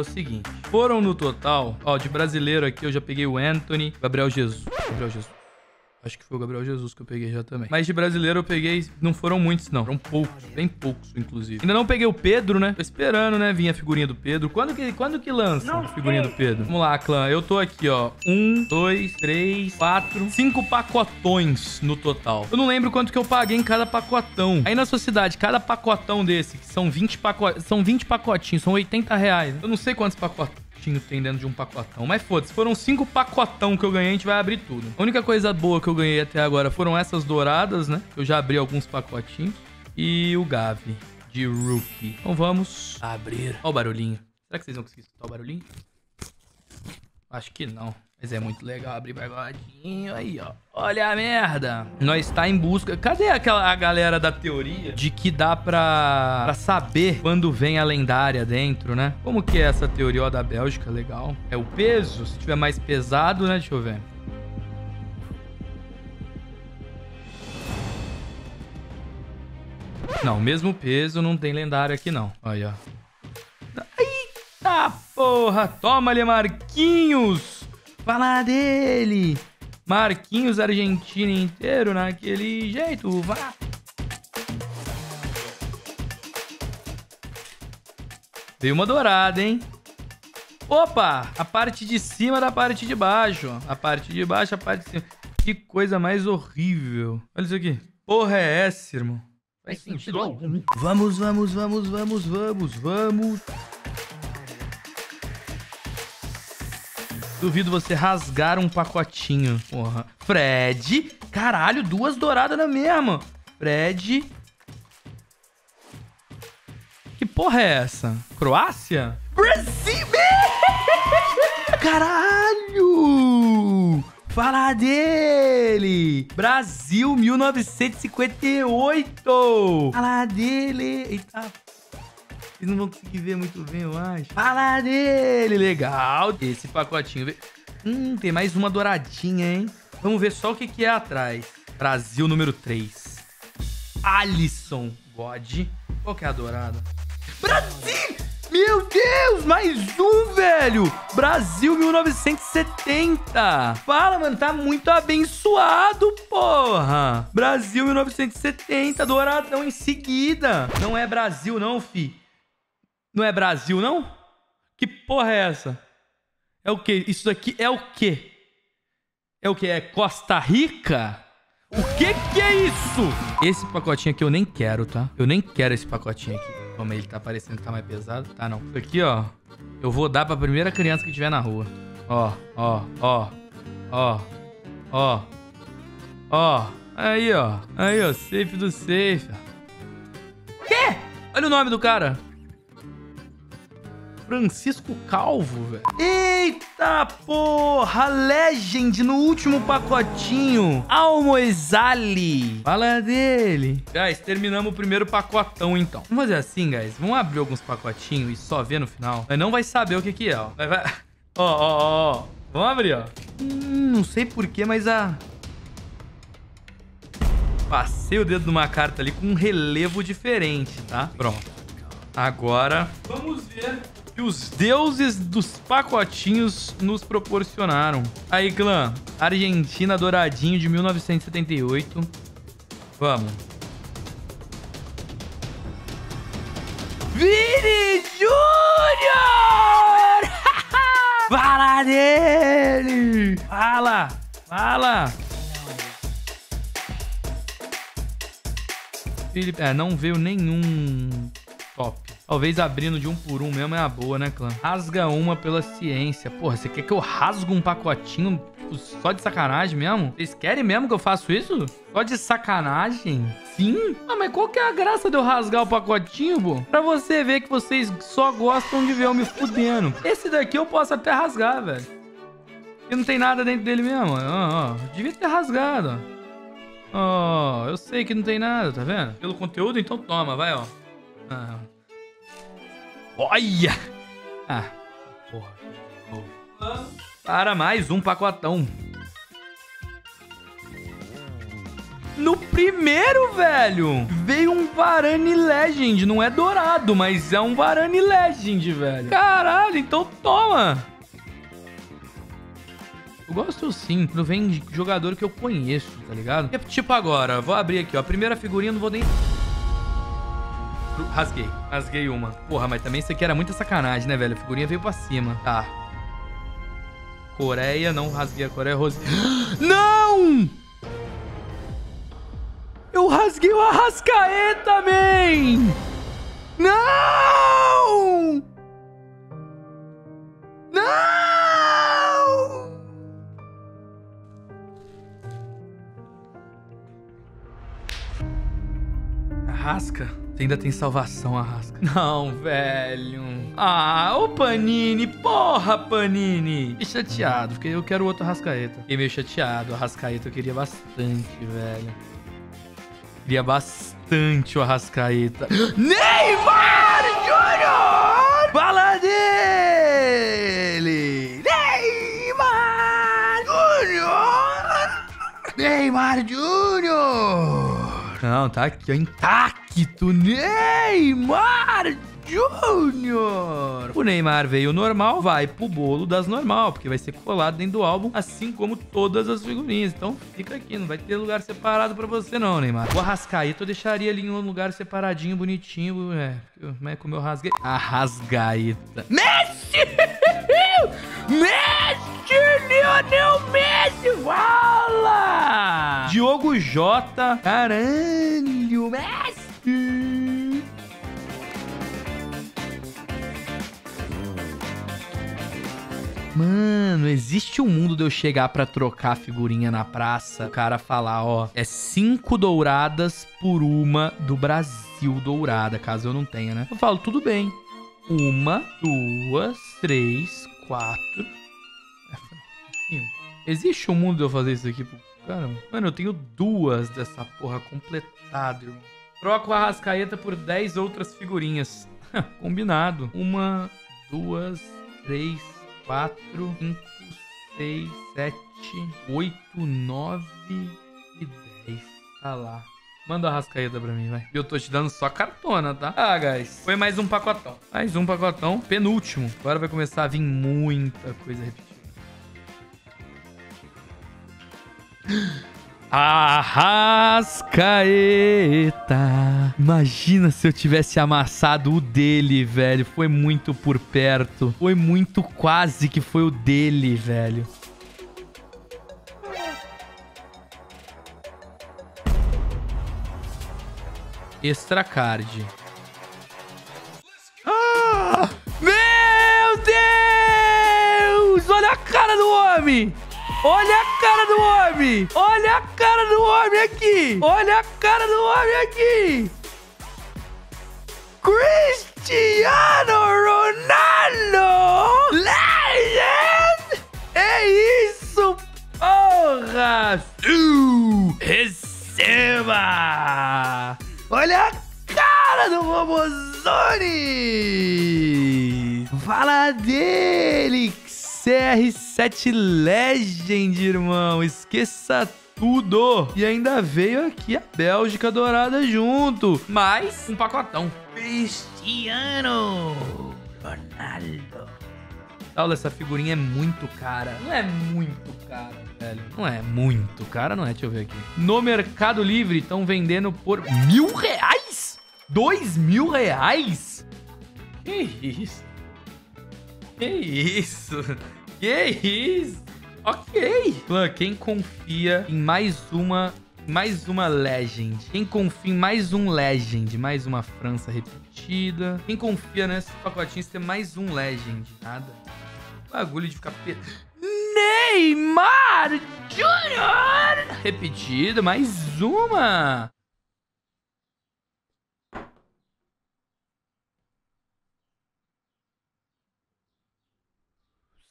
o seguinte. Foram no total, ó, de brasileiro aqui eu já peguei o Anthony, Gabriel Jesus. Gabriel Jesus. Acho que foi o Gabriel Jesus que eu peguei já também. Mas de brasileiro eu peguei. Não foram muitos, não. Foram poucos. Bem poucos, inclusive. Ainda não peguei o Pedro, né? Tô esperando, né? Vinha a figurinha do Pedro. Quando que, quando que lança a figurinha do Pedro? Vamos lá, clã. Eu tô aqui, ó. Um, dois, três, quatro, cinco pacotões no total. Eu não lembro quanto que eu paguei em cada pacotão. Aí na sociedade, cada pacotão desse, que são 20 pacotes. São 20 pacotinhos, são 80 reais. Eu não sei quantos pacotes tem dentro de um pacotão. Mas foda-se, foram cinco pacotão que eu ganhei, a gente vai abrir tudo. A única coisa boa que eu ganhei até agora foram essas douradas, né? Eu já abri alguns pacotinhos. E o Gavi de Rookie. Então vamos abrir. Olha o barulhinho. Será que vocês vão conseguir escutar o barulhinho? Acho que não. Mas é muito legal abrir pagodinho aí, ó. Olha a merda. Nós está em busca... Cadê aquela a galera da teoria de que dá pra, pra saber quando vem a lendária dentro, né? Como que é essa teoria ó, da Bélgica? Legal. É o peso? Se tiver mais pesado, né? Deixa eu ver. Não, mesmo peso não tem lendária aqui não. Olha, ó. Eita porra! Toma ali, Marquinhos! Fala dele! Marquinhos Argentina inteiro naquele jeito, vá! Veio uma dourada, hein? Opa! A parte de cima da parte de baixo. A parte de baixo, a parte de cima. Que coisa mais horrível. Olha isso aqui. Porra é essa, irmão? Faz sentido. Vamos, vamos, vamos, vamos, vamos, vamos. Duvido você rasgar um pacotinho. Porra. Fred. Caralho, duas douradas na mesma. Fred. Que porra é essa? Croácia? Brasil! Caralho! Fala dele! Brasil 1958! Fala dele! Eita vocês não vão conseguir ver muito bem, eu acho. Fala dele, legal. Esse pacotinho. Hum, tem mais uma douradinha, hein? Vamos ver só o que, que é atrás. Brasil número 3. Alisson God. Qual que é a dourada? Brasil! Meu Deus, mais um, velho! Brasil 1970. Fala, mano, tá muito abençoado, porra. Brasil 1970, douradão em seguida. Não é Brasil, não, fi. Não é Brasil, não? Que porra é essa? É o quê? Isso daqui é o quê? É o quê? É Costa Rica? O que que é isso? Esse pacotinho aqui eu nem quero, tá? Eu nem quero esse pacotinho aqui. Como ele tá parecendo que tá mais pesado. Tá, não. Isso aqui, ó. Eu vou dar pra primeira criança que tiver na rua. Ó, ó, ó. Ó. Ó. Ó. Aí, ó. Aí, ó. Safe do safe. Quê? Olha o nome do cara. Francisco Calvo, velho. Eita porra! Legend no último pacotinho. Almoezali. Fala dele. Guys, terminamos o primeiro pacotão, então. Vamos fazer assim, guys. Vamos abrir alguns pacotinhos e só ver no final. Mas não vai saber o que que é, ó. Vai, vai... Ó, ó, ó. Vamos abrir, ó. Hum, não sei porquê, mas a... Passei o dedo numa carta ali com um relevo diferente, tá? Pronto. Agora, vamos ver que os deuses dos pacotinhos nos proporcionaram. Aí, clã, Argentina Douradinho de 1978. Vamos. Vini Júnior! Fala dele! Fala! Fala! Felipe, é, não veio nenhum top. Talvez abrindo de um por um mesmo é a boa, né, clã? Rasga uma pela ciência. Porra, você quer que eu rasgue um pacotinho só de sacanagem mesmo? Vocês querem mesmo que eu faça isso? Só de sacanagem? Sim? Ah, mas qual que é a graça de eu rasgar o pacotinho, pô? Pra você ver que vocês só gostam de ver eu me fudendo. Esse daqui eu posso até rasgar, velho. Porque não tem nada dentro dele mesmo. Ó, ó. Devia ter rasgado, ó. Ó, eu sei que não tem nada, tá vendo? Pelo conteúdo, então toma, vai, ó. Ah, Olha! Ah, porra. Para mais um pacotão. No primeiro, velho, veio um Varane Legend. Não é dourado, mas é um Varane Legend, velho. Caralho, então toma. Eu gosto sim, quando vem jogador que eu conheço, tá ligado? Tipo agora, vou abrir aqui, ó. A primeira figurinha, não vou nem... Rasguei, rasguei uma. Porra, mas também isso aqui era muita sacanagem, né, velho? A figurinha veio pra cima. Tá. Coreia, não rasguei a Coreia, Rose. Não! Eu rasguei o Arrascaeta, man! Não! Não! Arrasca. Você ainda tem salvação, Arrasca. Não, velho. Ah, ô Panini. Porra, Panini. Fiquei chateado, porque eu quero outro Arrascaeta. Fiquei meio chateado. O Arrascaeta eu queria bastante, velho. Queria bastante o Arrascaeta. Neymar Júnior! Fala dele! Neymar Júnior! Neymar Júnior! Não, tá aqui, ó, intacto. Neymar Júnior. O Neymar veio normal, vai pro bolo das normal, porque vai ser colado dentro do álbum, assim como todas as figurinhas. Então fica aqui, não vai ter lugar separado pra você não, Neymar. O Arrascaeta eu deixaria ali em um lugar separadinho, bonitinho, é, é como eu rasguei. Arrascaeta. Messi! Messi! Lionel Messi! Fala! Diogo Jota. Caralho, Messi! Mano, existe um mundo de eu chegar pra trocar figurinha na praça, o cara falar, ó, é cinco douradas por uma do Brasil dourada, caso eu não tenha, né? Eu falo, tudo bem. Uma, duas, três, quatro. Existe um mundo de eu fazer isso aqui pro? Mano, eu tenho duas dessa porra completada, irmão. Troco a rascaeta por 10 outras figurinhas. Combinado. Uma, duas, três, 4, 5, 6, 7, 8, 9 e 10. Tá lá. Manda a rascaeta pra mim, vai. Eu tô te dando só cartona, tá? Ah, guys. Foi mais um pacotão. Mais um pacotão. Penúltimo. Agora vai começar a vir muita coisa repetida. Arrascaeta. Imagina se eu tivesse amassado o dele, velho. Foi muito por perto. Foi muito quase que foi o dele, velho. Extra card. Ah! Meu Deus! Olha a cara do homem! Olha a cara do homem! Olha a cara do homem aqui! Olha a cara do homem aqui! Cristiano Ronaldo! Legend! É isso, porra! Uh, receba! Olha a cara do Robozone! Fala dele! CR7 Legend, irmão. Esqueça tudo. E ainda veio aqui a Bélgica dourada junto. Mais um pacotão. Cristiano Ronaldo. Olha, essa figurinha é muito cara. Não é muito cara, velho. Não é muito cara, não é? Deixa eu ver aqui. No Mercado Livre estão vendendo por mil reais? Dois mil reais? Que isso? Que isso? Que isso? Ok. Quem confia em mais uma... Mais uma Legend. Quem confia em mais um Legend. Mais uma França repetida. Quem confia nesse pacotinho ter mais um Legend. Nada. Bagulho de ficar... Pe... Neymar Jr. Repetida. Mais uma.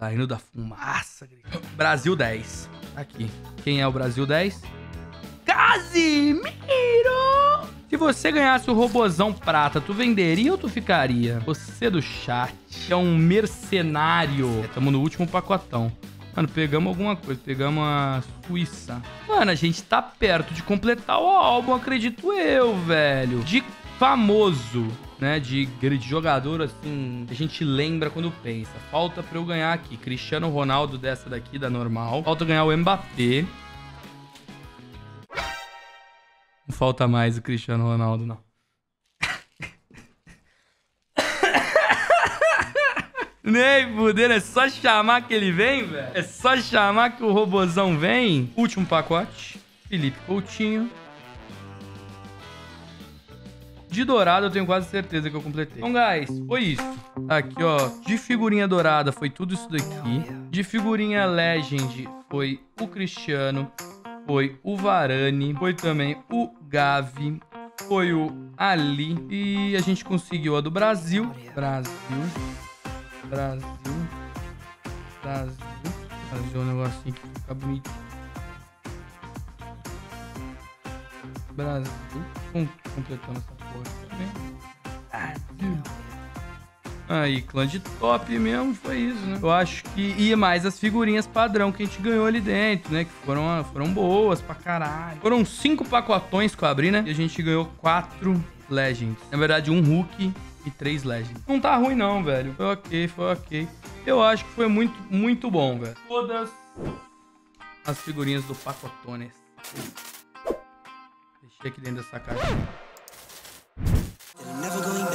Saindo da fumaça. Brasil 10. Aqui. Quem é o Brasil 10? Casimiro! Se você ganhasse o robozão prata, tu venderia ou tu ficaria? Você do chat é um mercenário. Estamos no último pacotão. Mano, pegamos alguma coisa. Pegamos a Suíça. Mano, a gente tá perto de completar o álbum, acredito eu, velho. De famoso, né? De, de jogador, assim, a gente lembra quando pensa. Falta pra eu ganhar aqui. Cristiano Ronaldo dessa daqui, da normal. Falta ganhar o Mbappé. Não falta mais o Cristiano Ronaldo, não. Nem fudendo, é só chamar que ele vem, velho. É só chamar que o robozão vem. Último pacote. Felipe Coutinho. De dourado eu tenho quase certeza que eu completei. Então, guys, foi isso. Aqui, ó. De figurinha dourada foi tudo isso daqui. De figurinha legend foi o Cristiano. Foi o Varane. Foi também o Gavi. Foi o Ali. E a gente conseguiu a do Brasil. Brasil. Brasil. Brasil. Fazer um negocinho que fica bonito. Brasil. Completando essa porra também. Brasil. Aí, clã de top mesmo, foi isso, né? Eu acho que. E mais as figurinhas padrão que a gente ganhou ali dentro, né? Que foram, foram boas pra caralho. Foram cinco pacotões que eu abri, né? E a gente ganhou quatro Legends. Na verdade, um Hulk e três Legends. Não tá ruim não, velho. Foi ok, foi ok. Eu acho que foi muito, muito bom, velho. Todas as figurinhas do Pacotones. Deixei aqui dentro dessa caixa. Never going